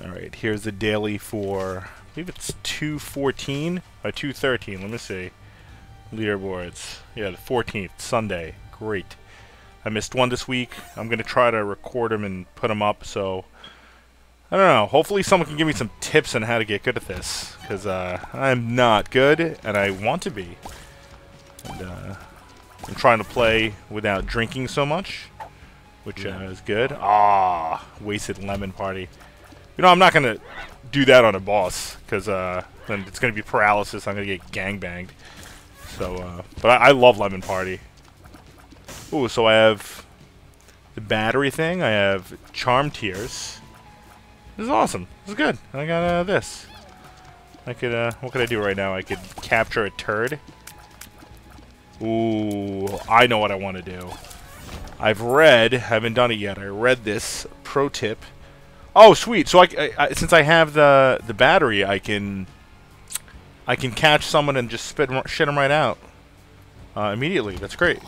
Alright, here's the daily for, I believe it's 214 or 213, let me see. Leaderboards. Yeah, the 14th, Sunday. Great. I missed one this week. I'm going to try to record them and put them up, so... I don't know. Hopefully someone can give me some tips on how to get good at this. Because uh, I'm not good, and I want to be. And, uh, I'm trying to play without drinking so much, which uh, is good. Ah, wasted lemon party. You know, I'm not going to do that on a boss, because uh, then it's going to be paralysis. I'm going to get gangbanged. So, uh, but I, I love lemon party. Ooh, so I have the battery thing. I have charm tears. This is awesome. This is good. I got uh, this. I could, uh, what could I do right now? I could capture a turd. Ooh, I know what I want to do. I've read, haven't done it yet. I read this pro tip. Oh, sweet. So I, I, since I have the the battery, I can I can catch someone and just spit shit them right out uh, immediately. That's great.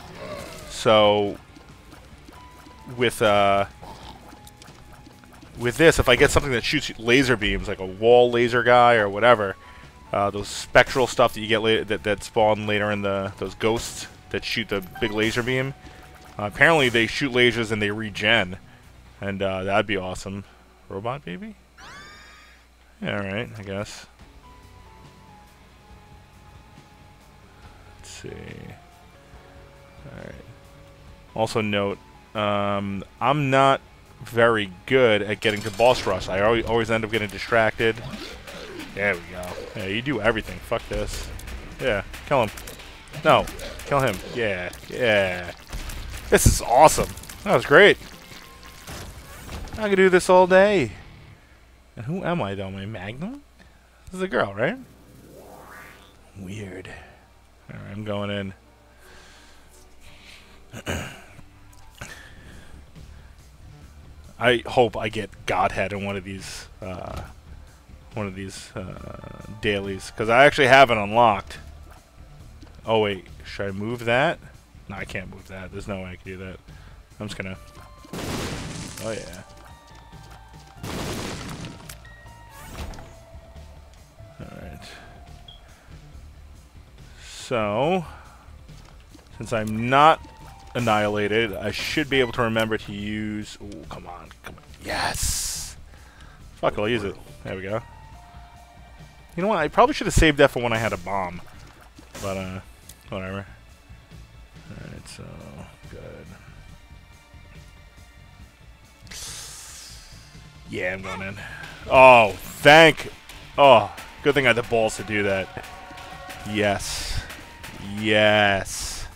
So with uh with this, if I get something that shoots laser beams, like a wall laser guy or whatever, uh, those spectral stuff that you get later, that that spawn later in the those ghosts that shoot the big laser beam. Uh, apparently, they shoot lasers and they regen, and uh, that'd be awesome. Robot baby. Yeah, all right, I guess. Let's see. All right. Also note, um, I'm not very good at getting to boss rush. I always, always end up getting distracted. There we go. Yeah, you do everything. Fuck this. Yeah, kill him. No, kill him. Yeah, yeah. This is awesome. That was great. I could do this all day. And who am I, though? Am I Magnum? This is a girl, right? Weird. Alright, I'm going in. I hope I get Godhead in one of these, uh, one of these uh, dailies, because I actually have it unlocked. Oh wait, should I move that? No, I can't move that. There's no way I can do that. I'm just gonna. Oh yeah. So, since I'm not annihilated. I should be able to remember to use... Oh, come on. Come on. Yes! Fuck, I'll use it. There we go. You know what? I probably should have saved that for when I had a bomb. But, uh, whatever. Alright, so... Good. Yeah, I'm going in. Oh, thank... Oh, good thing I had the balls to do that. Yes. Yes.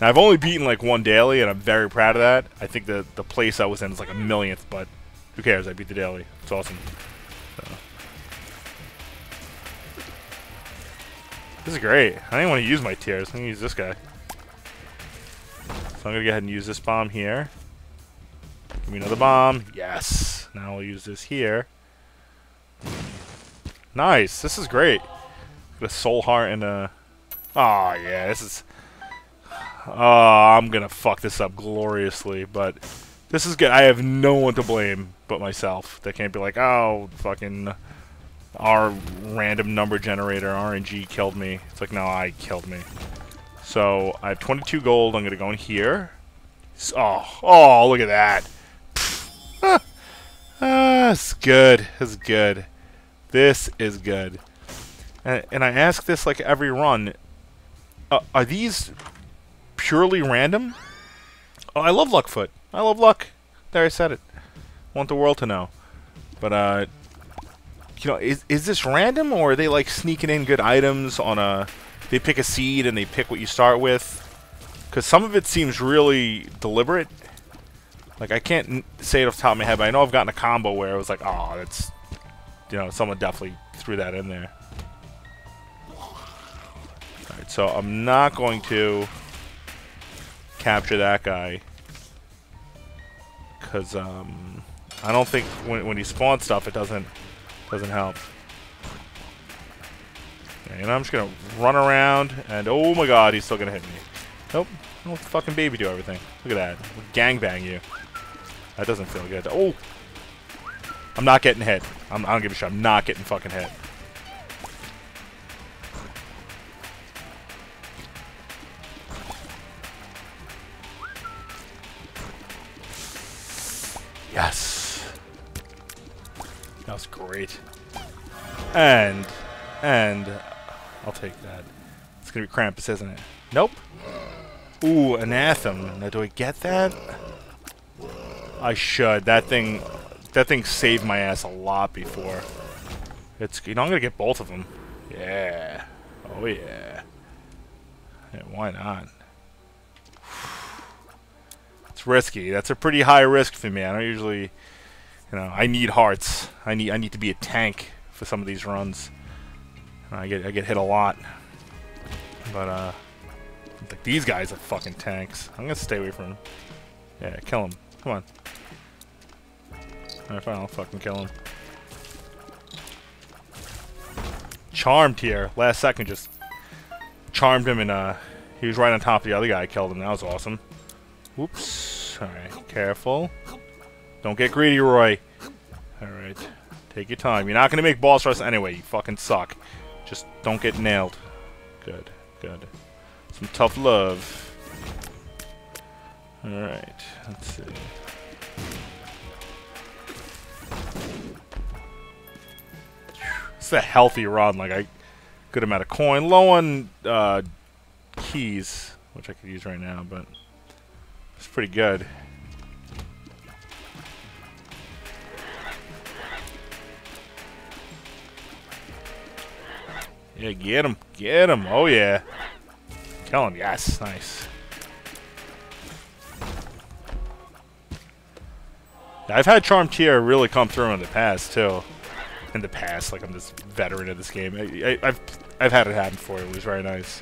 Now, I've only beaten like one daily, and I'm very proud of that. I think the the place I was in is like a millionth, but who cares? I beat the daily. It's awesome. So. This is great. I didn't want to use my tears. I'm going to use this guy. So I'm going to go ahead and use this bomb here. Give me another bomb. Yes. Now I'll use this here. Nice. This is great. Got a soul heart and a... Oh, yeah. This is... Oh, I'm gonna fuck this up gloriously, but this is good. I have no one to blame but myself. They can't be like, oh, fucking our random number generator, RNG, killed me. It's like, no, I killed me. So, I have 22 gold. I'm gonna go in here. Oh, oh, look at that. ah, that's good. That's good. This is good. And, and I ask this like every run. Uh, are these purely random. Oh, I love Luckfoot. I love luck. There, I said it. Want the world to know. But, uh, you know, is, is this random, or are they, like, sneaking in good items on a... They pick a seed, and they pick what you start with? Because some of it seems really deliberate. Like, I can't say it off the top of my head, but I know I've gotten a combo where it was like, oh, that's... You know, someone definitely threw that in there. So I'm not going to capture that guy. Because um, I don't think when, when he spawns stuff, it doesn't doesn't help. And I'm just going to run around, and oh my god, he's still going to hit me. Nope. Don't fucking baby do everything. Look at that. Gang gangbang you. That doesn't feel good. Oh! I'm not getting hit. I'm, I don't give a shit. I'm not getting fucking hit. Yes. That was great. And, and, I'll take that. It's gonna be Krampus, isn't it? Nope. Ooh, Anathem. Now, do I get that? I should. That thing, that thing saved my ass a lot before. It's, you know, I'm gonna get both of them. Yeah. Oh yeah. Yeah, why not? Risky. That's a pretty high risk for me. I don't usually, you know, I need hearts. I need, I need to be a tank for some of these runs. I get, I get hit a lot. But uh, like these guys are fucking tanks. I'm gonna stay away from them. Yeah, kill him. Come on. Alright, fine, I'll fucking kill him. Charmed here. Last second just charmed him and uh he was right on top of the other guy. I killed him. That was awesome. Whoops. Alright, careful. Don't get greedy, Roy. Alright. Take your time. You're not gonna make boss rush anyway. You fucking suck. Just don't get nailed. Good. Good. Some tough love. Alright. Let's see. It's a healthy run. Like, I... Good amount of coin. Low on uh, keys, which I could use right now, but... It's pretty good. Yeah, get him. Get him. Oh, yeah. Kill him. Yes. Nice. I've had Charm Tear really come through in the past, too. In the past, like I'm this veteran of this game. I, have I've had it happen before. It was very nice.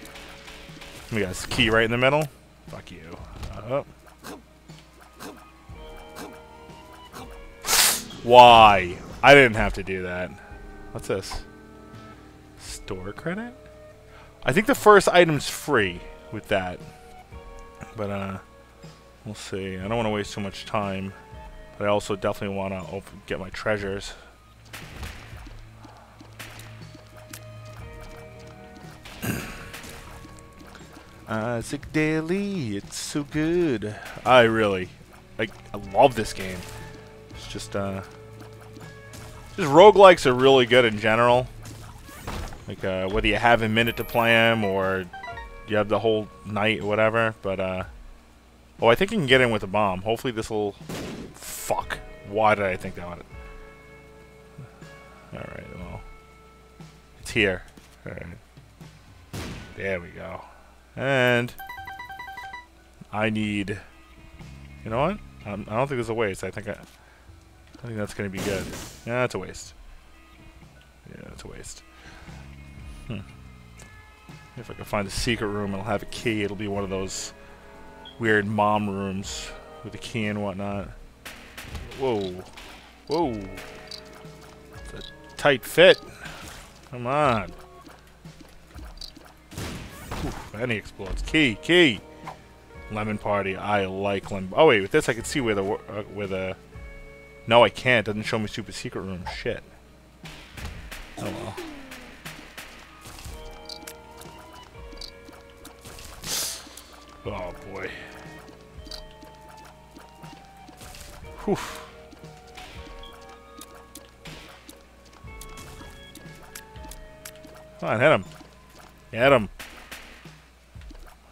We got this key right in the middle. Fuck you. Uh, why? I didn't have to do that. What's this? Store credit? I think the first item's free with that. But, uh, we'll see. I don't want to waste too much time. But I also definitely want to get my treasures. Isaac Daily, it's so good. I really, I, I love this game. Just, uh, just roguelikes are really good in general. Like, uh, whether you have a minute to play them or you have the whole night or whatever. But, uh... Oh, I think you can get in with a bomb. Hopefully this will... Fuck. Why did I think that one? Alright, well... It's here. Alright. There we go. And... I need... You know what? I don't think there's a waste. I think I... I think that's going to be good. Yeah, that's a waste. Yeah, that's a waste. Hmm. If I can find a secret room, it'll have a key. It'll be one of those weird mom rooms with a key and whatnot. Whoa. Whoa. It's a tight fit. Come on. Oof, any explodes. Key, key. Lemon party. I like lemon. Oh wait, with this I can see where the uh, where the. No, I can't. Doesn't show me super secret room. Shit. Oh well. Oh boy. Whew. Come on, hit him. Hit him.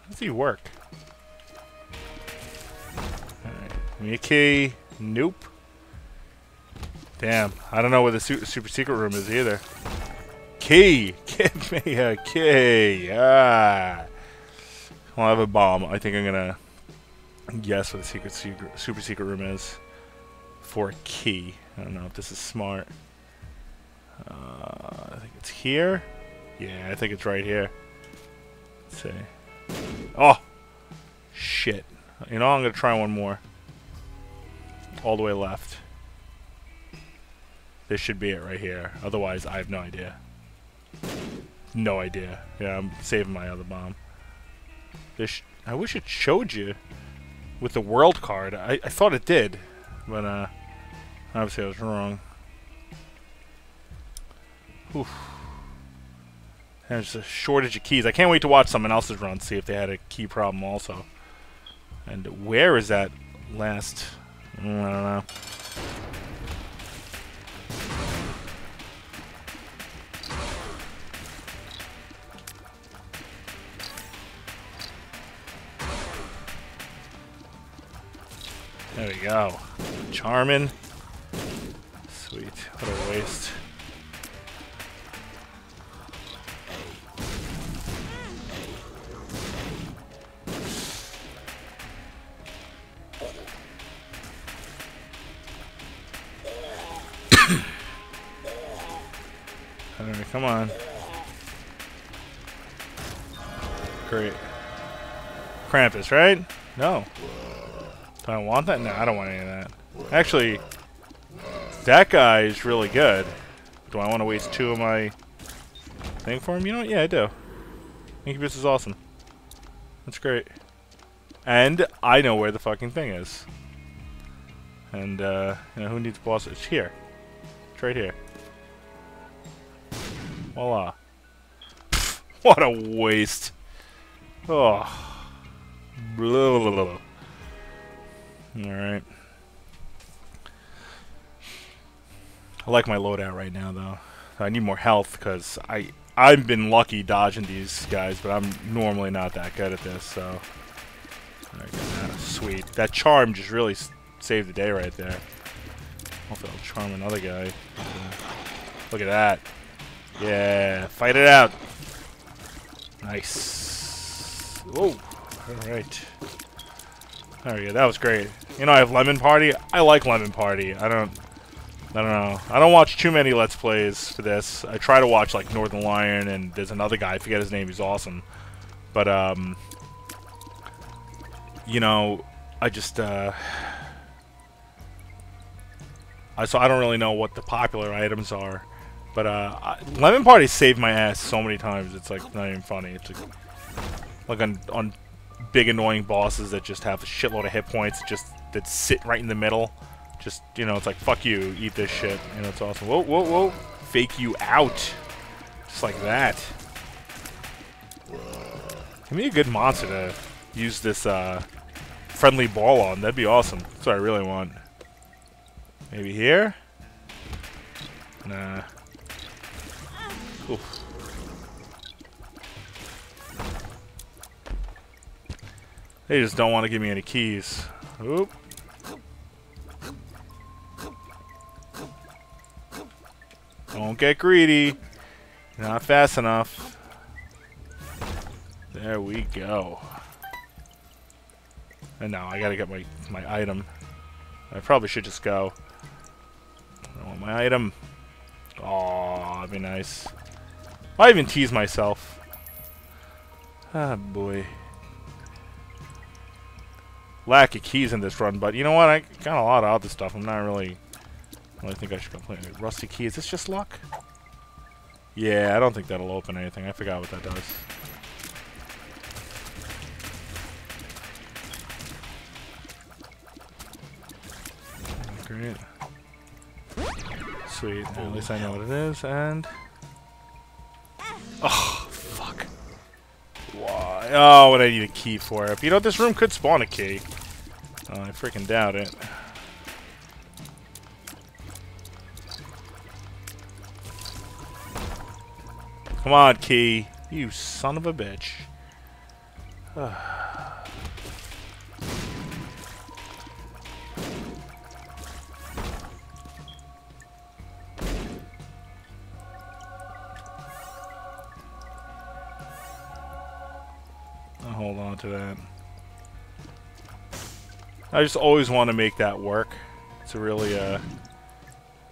How does he work? Alright. me a key. Nope. Damn. I don't know where the su super secret room is either. Key! Give me a key! Ah! Well, I have a bomb. I think I'm gonna guess what the secret, secret super secret room is for a key. I don't know if this is smart. Uh, I think it's here. Yeah, I think it's right here. Let's see. Oh! Shit. You know, I'm gonna try one more. All the way left. This should be it right here. Otherwise, I have no idea. No idea. Yeah, I'm saving my other bomb. This I wish it showed you with the world card. I, I thought it did, but uh, obviously I was wrong. Oof. There's a shortage of keys. I can't wait to watch someone else's run, see if they had a key problem also. And where is that last... I don't know. There we go. Charmin. Sweet. What a waste. Come on. Great. Krampus, right? No. Do I want that? No, I don't want any of that. Actually, that guy is really good. Do I want to waste two of my thing for him? You know what? Yeah, I do. Incubus is awesome. That's great. And I know where the fucking thing is. And, uh, you know, who needs boss? It's here. It's right here. Voila. what a waste. Oh. Blah, blah, blah. Alright. I like my loadout right now, though. I need more health, because I, I've been lucky dodging these guys, but I'm normally not that good at this, so... Right, sweet. That charm just really saved the day right there. Hopefully I'll charm another guy. Look at that. Yeah, fight it out. Nice. Whoa. Alright. There we go. That was great. You know, I have Lemon Party. I like Lemon Party. I don't... I don't know. I don't watch too many Let's Plays for this. I try to watch, like, Northernlion, and there's another guy. I forget his name. He's awesome. But, um... You know, I just, uh... I, so I don't really know what the popular items are. But, uh... I, Lemon Party saved my ass so many times. It's, like, not even funny. It's, like... Like, on, on big annoying bosses that just have a shitload of hit points, just that sit right in the middle. Just, you know, it's like, fuck you, eat this shit. You know, it's awesome. Whoa, whoa, whoa. Fake you out. Just like that. Give me a good monster to use this, uh, friendly ball on. That'd be awesome. That's what I really want. Maybe here? Nah. Oof. They just don't want to give me any keys. Oop. Don't get greedy. not fast enough. There we go. And now I gotta get my, my item. I probably should just go. I want my item. Oh, that'd be nice. I even tease myself. Ah, boy lack of keys in this run, but you know what? I got a lot of other stuff. I'm not really... I really think I should complain. Rusty key, is this just luck? Yeah, I don't think that'll open anything. I forgot what that does. Great. Sweet. At least I know what it is, and... Oh? Oh, what I need a key for. If you know, this room could spawn a key. Oh, I freaking doubt it. Come on, Key. You son of a bitch. hold on to that. I just always want to make that work. It's a really, uh,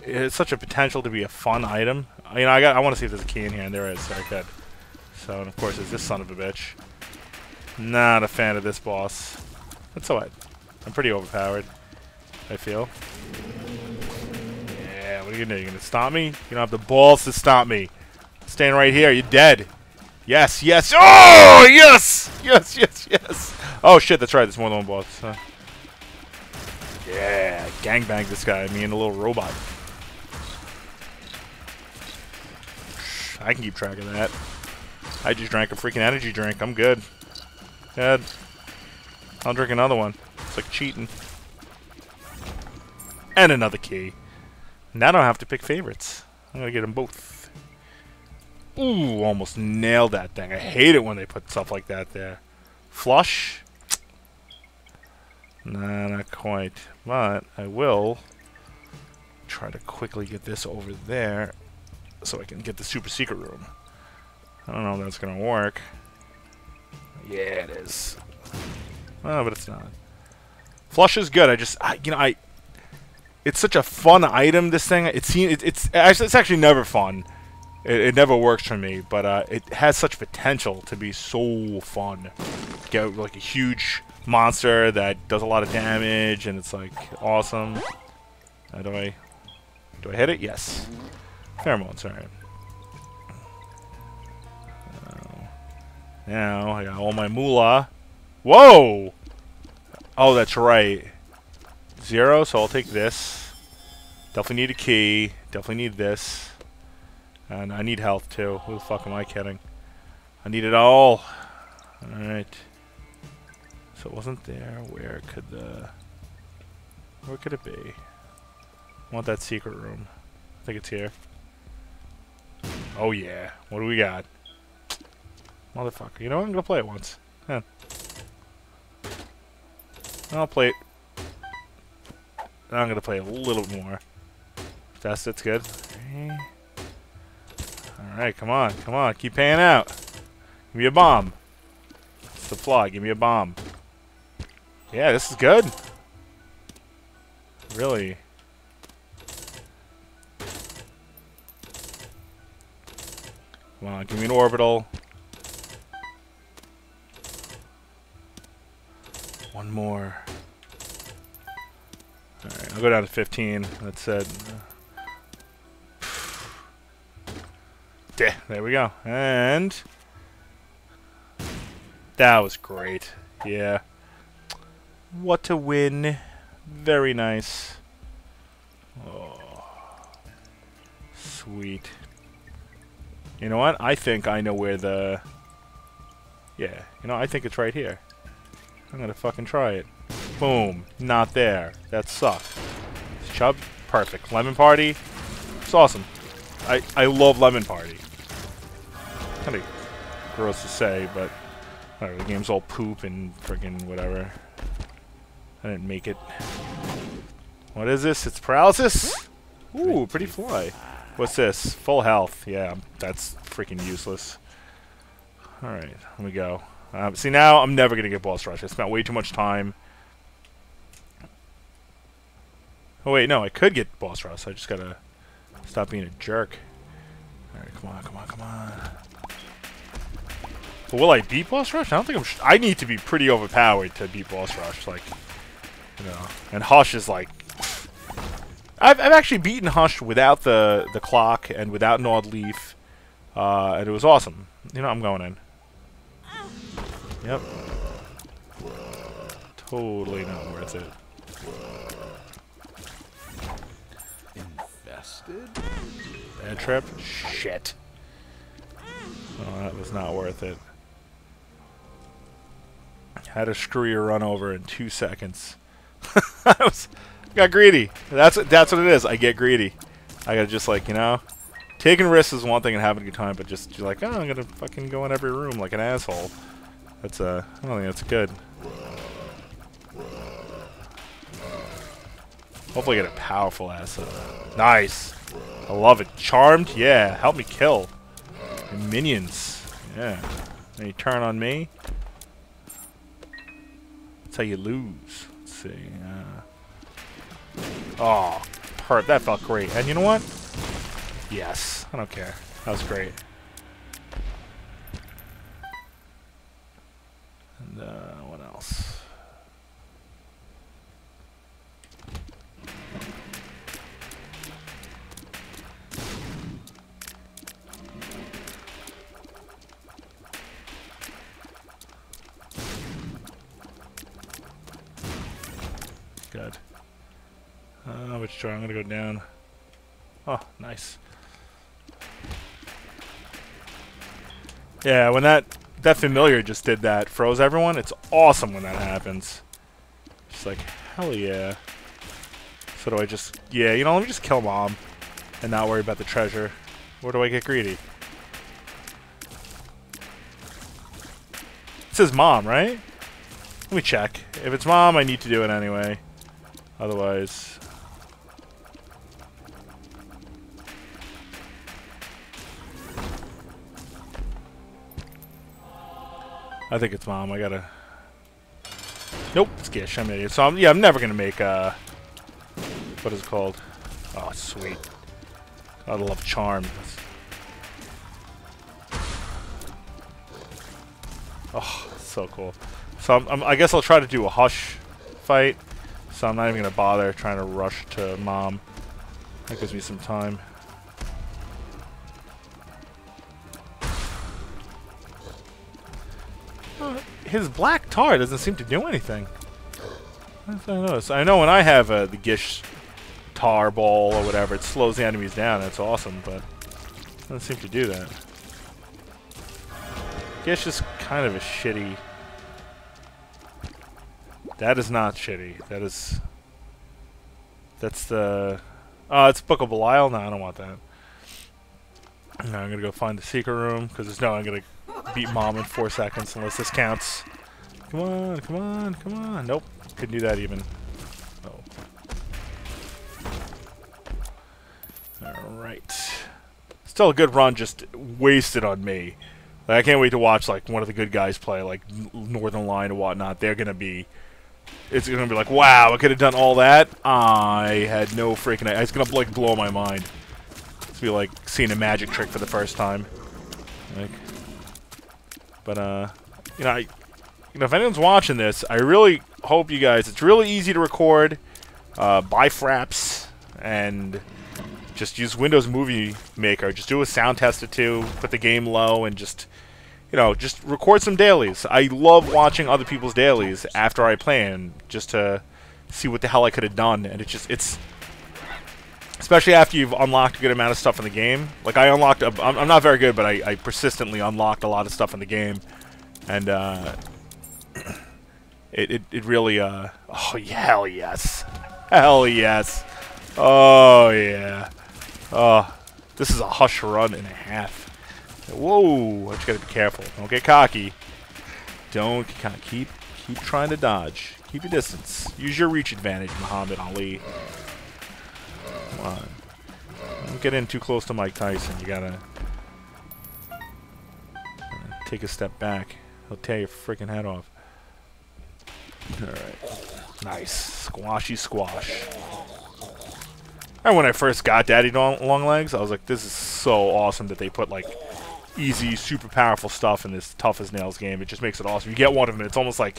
it's such a potential to be a fun item. You know, I got, I want to see if there's a key in here, and there is. So I could. So, and of course, it's this son of a bitch. Not a fan of this boss. That's alright. I'm pretty overpowered. I feel. Yeah, what are you gonna do? You gonna stop me? You don't have the balls to stop me. Staying right here. You're dead. Yes, yes. Oh, yes, yes, yes, yes. Oh shit, that's right. There's more than one boss. Uh, yeah, gangbang this guy, me and a little robot. I can keep track of that. I just drank a freaking energy drink. I'm good. Good. I'll drink another one. It's like cheating. And another key. Now I don't have to pick favorites. I'm gonna get them both. Ooh, almost nailed that thing. I hate it when they put stuff like that there. Flush? Nah, not quite. But I will try to quickly get this over there so I can get the super secret room. I don't know if that's gonna work. Yeah, it is. Oh, but it's not. Flush is good. I just, I, you know, I. It's such a fun item. This thing. It seems it, it's it's actually never fun. It, it never works for me, but uh, it has such potential to be so fun. Get like a huge monster that does a lot of damage, and it's like awesome. How do I? Do I hit it? Yes. Pheromones. Alright. Now, I got all my moolah. Whoa! Oh, that's right. Zero, so I'll take this. Definitely need a key. Definitely need this. And I need health, too. Who the fuck am I kidding? I need it all. Alright. So it wasn't there. Where could the... Where could it be? I want that secret room. I think it's here. Oh yeah. What do we got? Motherfucker. You know what? I'm gonna play it once. Yeah. I'll play it. I'm gonna play a little more. That's that's good. Alright, come on, come on, keep paying out. Give me a bomb. It's give me a bomb. Yeah, this is good. Really. Come on, give me an orbital. One more. Alright, I'll go down to 15. That's it. There we go. And... That was great. Yeah. What a win. Very nice. Oh. Sweet. You know what? I think I know where the... Yeah, you know, I think it's right here. I'm gonna fucking try it. Boom. Not there. That sucked. Chub? Perfect. Lemon Party? It's awesome. I, I love Lemon Party. Kinda gross to say, but whatever, the game's all poop and friggin' whatever. I didn't make it. What is this? It's paralysis? Ooh, pretty fly. What's this? Full health. Yeah, that's freaking useless. Alright, let me go. Um, see, now I'm never going to get boss rush. I spent way too much time. Oh, wait, no, I could get boss rush. I just got to stop being a jerk. Alright, come on, come on, come on. But will I beat boss rush? I don't think I'm... I need to be pretty overpowered to beat boss rush. Like, you know. And Hush is like... I've, I've actually beaten Hush without the, the clock and without Gnawed Leaf. Uh, and it was awesome. You know, I'm going in. Yep. Totally not worth it. Infested? Bad trip? Shit. Oh, that was not worth it. Had a screw run over in two seconds. I was got greedy. That's that's what it is. I get greedy. I gotta just like you know, taking risks is one thing and having a good time, but just like oh, I'm gonna fucking go in every room like an asshole. That's uh, I don't think that's good. Hopefully, get a powerful asset. Nice. I love it. Charmed, yeah. Help me kill. And minions, yeah. They turn on me. That's how you lose. Let's see. Uh, oh, hurt. That felt great. And you know what? Yes. I don't care. That was great. And uh, what else? Good. Uh, which door? I'm gonna go down. Oh, nice. Yeah, when that that familiar just did that, froze everyone. It's awesome when that happens. Just like hell yeah. So do I just yeah? You know, let me just kill mom and not worry about the treasure. Where do I get greedy? It says mom, right? Let me check. If it's mom, I need to do it anyway. Otherwise... I think it's mom. I gotta... Nope, it's Gish. I'm an idiot. So, I'm, yeah, I'm never gonna make, uh... What is it called? Oh, sweet. I love Charm. Oh, so cool. So I'm, I'm, i guess I'll try to do a hush fight. So I'm not even going to bother trying to rush to mom. That gives me some time. His black tar doesn't seem to do anything. I notice. I know when I have uh, the Gish tar ball or whatever, it slows the enemies down. That's awesome, but doesn't seem to do that. Gish is kind of a shitty... That is not shitty. That is... That's the... Oh, it's Book of Belial? No, I don't want that. No, I'm gonna go find the secret room, because there's no I'm gonna beat mom in four seconds unless this counts. Come on, come on, come on. Nope, couldn't do that even. Oh. Alright. Still a good run, just wasted on me. Like, I can't wait to watch, like, one of the good guys play, like, Northernlion or whatnot. They're gonna be... It's gonna be like, wow, I could have done all that? I had no freaking... idea. It's gonna, like, blow my mind. It's be like seeing a magic trick for the first time. Like... But, uh... You know, I... You know, if anyone's watching this, I really hope you guys... It's really easy to record. Uh, buy fraps. And just use Windows Movie Maker. Just do a sound test or two, put the game low, and just, you know, just record some dailies. I love watching other people's dailies after I play and just to see what the hell I could have done. And it just, it's, especially after you've unlocked a good amount of stuff in the game. Like, I unlocked, i am I'm not very good, but I, I persistently unlocked a lot of stuff in the game. And, uh, it, it, it really, uh, oh, hell yes. Hell yes. Oh, yeah. Oh, this is a hush run and a half. Whoa, I just gotta be careful. Don't get cocky. Don't keep keep trying to dodge. Keep your distance. Use your reach advantage, Muhammad Ali. Come on. Don't get in too close to Mike Tyson. You gotta take a step back. He'll tear your freaking head off. Alright. Nice. Squashy squash. And when I first got Daddy Long, Long Legs, I was like, this is so awesome that they put, like, easy, super powerful stuff in this tough as nails game. It just makes it awesome. You get one of them, it's almost like,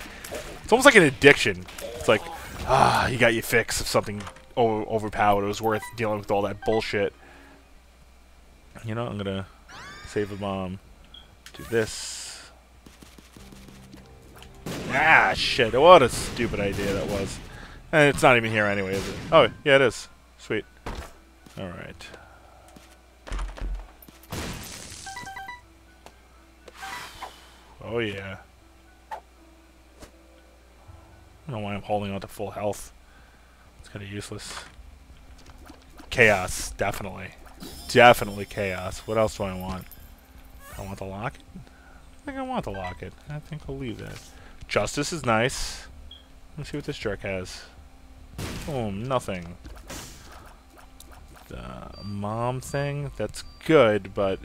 it's almost like an addiction. It's like, ah, you got your fix of something overpowered. It was worth dealing with all that bullshit. You know, I'm gonna save a bomb. Do this. Ah, shit. What a stupid idea that was. And it's not even here anyway, is it? Oh, yeah, it is. Sweet. Alright. Oh yeah. I don't know why I'm holding on to full health. It's kind of useless. Chaos, definitely. Definitely chaos. What else do I want? I want the locket? I think I want the locket. I think we'll leave that. Justice is nice. Let's see what this jerk has. Boom, nothing The mom thing. That's good, but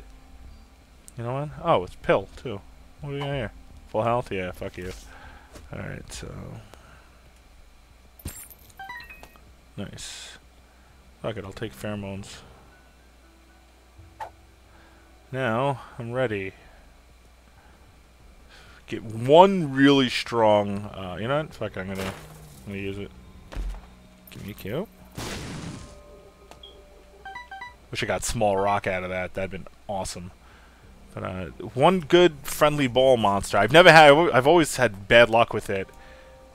you know what? Oh, it's pill too. What do we got here? Full health? Yeah, fuck you. Alright, so nice. Fuck it, I'll take pheromones. Now, I'm ready. Get one really strong, uh, you know what? Fuck, I'm gonna, I'm gonna use it. Give me a cue. Wish I got small rock out of that. That'd been awesome. But uh, one good friendly ball monster. I've never had. I've always had bad luck with it.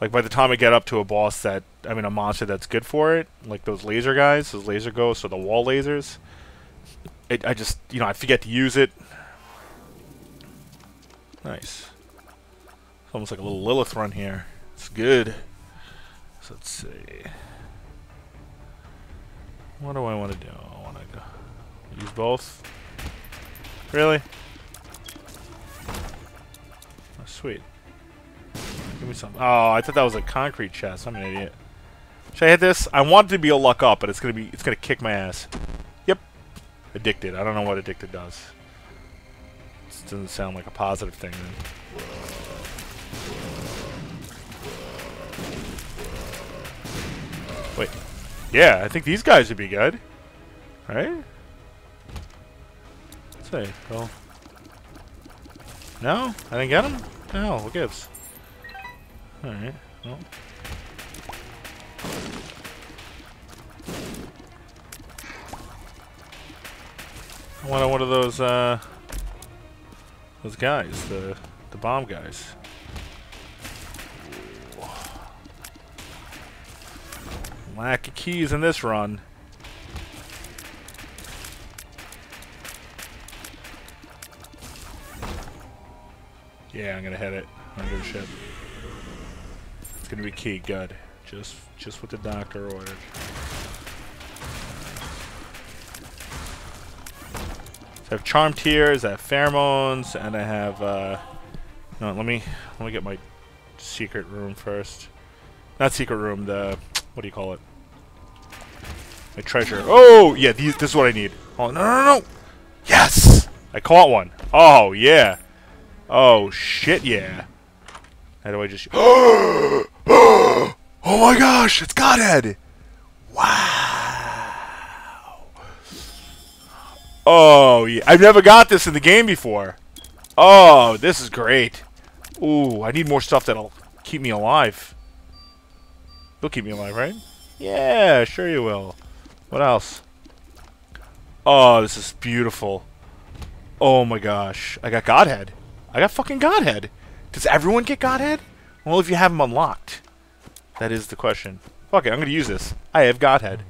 Like by the time I get up to a boss that I mean a monster that's good for it, like those laser guys, those laser ghosts or the wall lasers. It, I just you know I forget to use it. Nice. It's almost like a little Lilith run here. It's good. So let's see. What do I want to do? I want to go use both. Really? Oh, sweet. Give me some. Oh, I thought that was a concrete chest. I'm an idiot. Should I hit this? I want it to be a luck up, but it's gonna be it's gonna kick my ass. Yep. Addicted. I don't know what addicted does. This doesn't sound like a positive thing then. Wait. Yeah, I think these guys would be good. Right? Let's see. Well. No? I didn't get them? No, what gives? Alright. Well. I wanted one of those, uh, those guys, the, the bomb guys. Lack of keys in this run. Yeah, I'm gonna hit it under the ship. It's gonna be key, good. Just just what the doctor ordered. So I have charm tears, I have pheromones, and I have uh no let me let me get my secret room first. Not secret room, the what do you call it? My treasure. Oh yeah, these this is what I need. Oh no no no! Yes! I caught one. Oh yeah. Oh shit yeah. How do I just Oh my gosh, it's Godhead! Wow. Oh, yeah. I've never got this in the game before. Oh, this is great. Ooh, I need more stuff that'll keep me alive. You'll keep me alive, right? Yeah, sure you will. What else? Oh, this is beautiful. Oh my gosh. I got Godhead. I got fucking Godhead. Does everyone get Godhead? Well, if you have them unlocked. That is the question. Fuck it, I'm gonna use this. I have Godhead.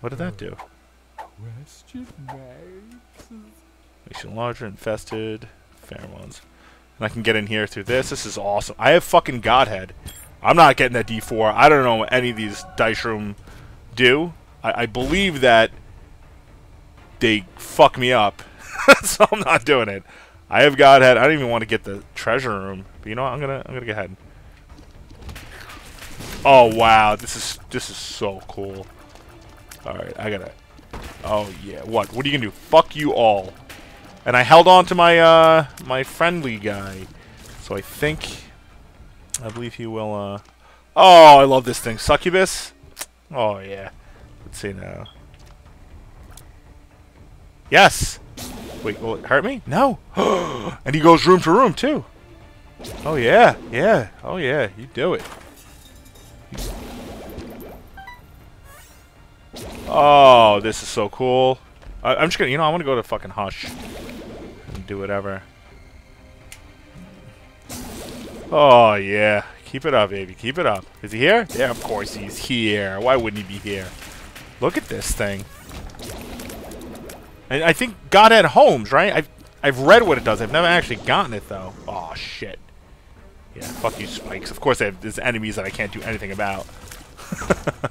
What did that do? Question. Makes you larger, infested, pheromones. And I can get in here through this. This is awesome. I have fucking Godhead. I'm not getting that D4. I don't know what any of these dice room do. I, I believe that they fuck me up. so I'm not doing it. I have Godhead. I don't even want to get the treasure room. But you know what? I'm gonna I'm gonna get ahead. Oh wow, this is this is so cool. Alright, I gotta Oh yeah, what? What are you gonna do? Fuck you all. And I held on to my uh my friendly guy. So I think I believe he will uh Oh, I love this thing. Succubus? Oh yeah. Let's see now. Yes! Wait, will it hurt me? No! and he goes room to room too. Oh yeah, yeah. Oh yeah, you do it. Oh, this is so cool. I, I'm just gonna, you know, I want to go to fucking Hush and do whatever. Oh yeah, keep it up, baby, keep it up. Is he here? Yeah, of course he's here. Why wouldn't he be here? Look at this thing. And I think Godhead homes, right? I've I've read what it does. I've never actually gotten it though. Oh shit. Yeah, fuck you, spikes. Of course, I have, there's enemies that I can't do anything about.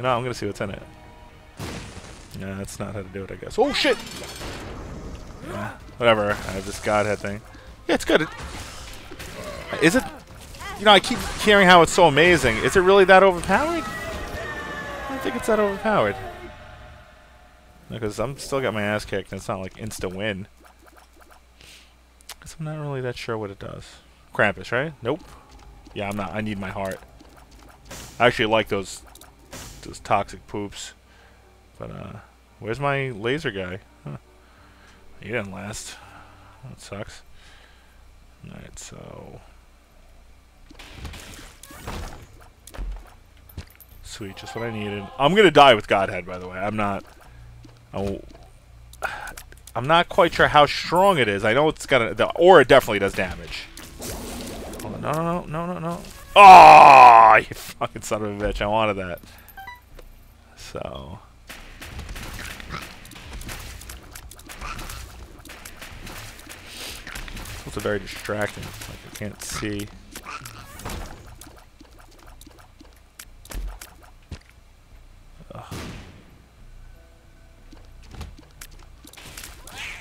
know, I'm gonna see what's in it. Yeah, that's not how to do it, I guess. Oh shit! Yeah, whatever. I have this godhead thing. Yeah, it's good. Is it? You know, I keep hearing how it's so amazing. Is it really that overpowered? I don't think it's that overpowered. Because I'm still got my ass kicked, and it's not like insta win. Because I'm not really that sure what it does. Krampus, right? Nope. Yeah, I'm not. I need my heart. I actually like those those toxic poops. But, uh, where's my laser guy? Huh. He didn't last. That sucks. Alright, so... Sweet, just what I needed. I'm gonna die with Godhead, by the way. I'm not... I'm, I'm not quite sure how strong it is. I know it's got a... The aura definitely does damage. On, no, no, no, no, no, no. Oh, you fucking son of a bitch. I wanted that. So... It's also very distracting. Like I can't see.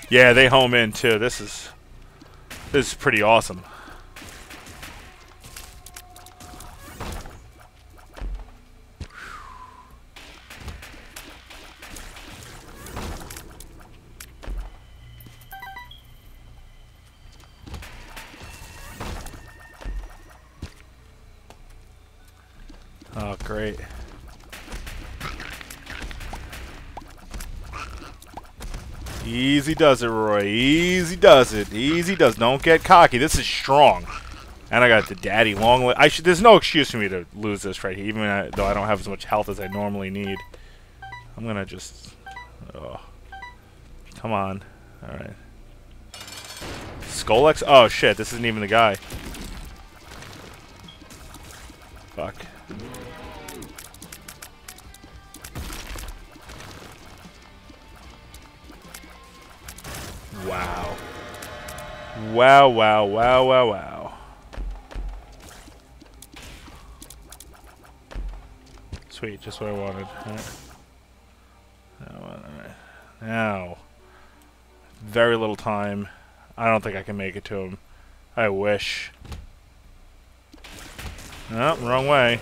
Yeah, they home in too. This is this is pretty awesome. Does it, Roy. Easy does it. Easy does. Don't get cocky. This is strong. And I got the daddy long. Li I should. There's no excuse for me to lose this right here, even though I don't have as much health as I normally need. I'm gonna just. Oh. Come on. All right. Scolex. Oh shit! This isn't even the guy. Wow, wow, wow, wow, wow. Sweet, just what I wanted. Now. Very little time. I don't think I can make it to him. I wish. No, wrong way.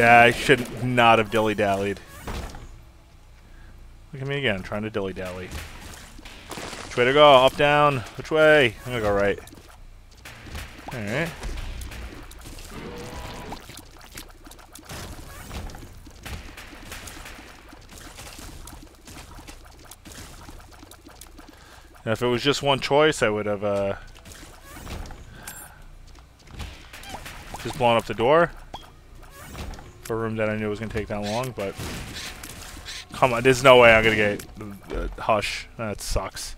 Yeah, I should not have dilly-dallied. Look at me again, trying to dilly-dally. Which way to go? Up, down? Which way? I'm gonna go right. Alright. If it was just one choice, I would have, uh... Just blown up the door a room that I knew was going to take that long, but... Come on, there's no way I'm going to get uh, Hush. That sucks.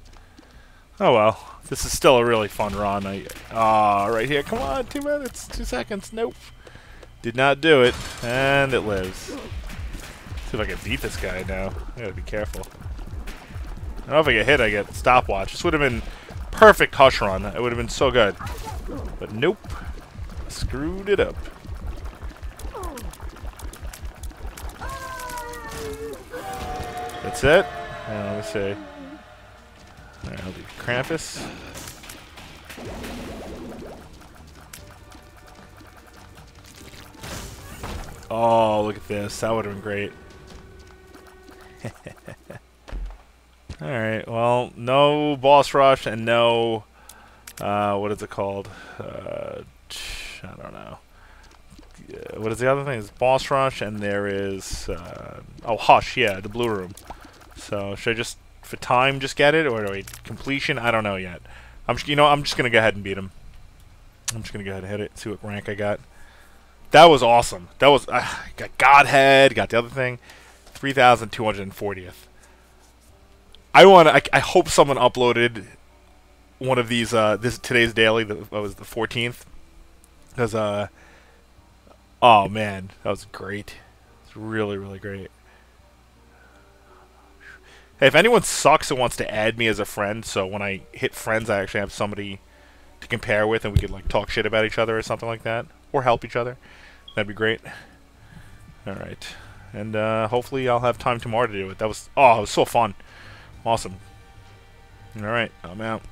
Oh well. This is still a really fun run. I, ah, right here. Come on, two minutes, two seconds. Nope. Did not do it. And it lives. See if I can beat this guy now. I gotta be careful. I don't know if I get hit, I get stopwatch. This would have been perfect Hush run. It would have been so good. But nope. Screwed it up. That's it. Now, let me see. Alright, I'll do Krampus. Oh, look at this. That would have been great. Alright, well, no boss rush and no, uh, what is it called? Uh, I don't know. Uh, what is the other thing? It's boss rush and there is, uh, oh, Hush, yeah, the blue room. So, should I just, for time, just get it? Or wait, completion? I don't know yet. I'm you know, I'm just going to go ahead and beat him. I'm just going to go ahead and hit it, see what rank I got. That was awesome. That was, uh, got Godhead, got the other thing. 3,240th. I want I, I hope someone uploaded one of these uh this today's daily that was the 14th cuz uh oh man that was great it's really really great if anyone sucks and wants to add me as a friend so when I hit friends I actually have somebody to compare with and we could like talk shit about each other or something like that or help each other that'd be great all right and uh, hopefully I'll have time tomorrow to do it that was oh it was so fun Awesome. Alright, I'm out.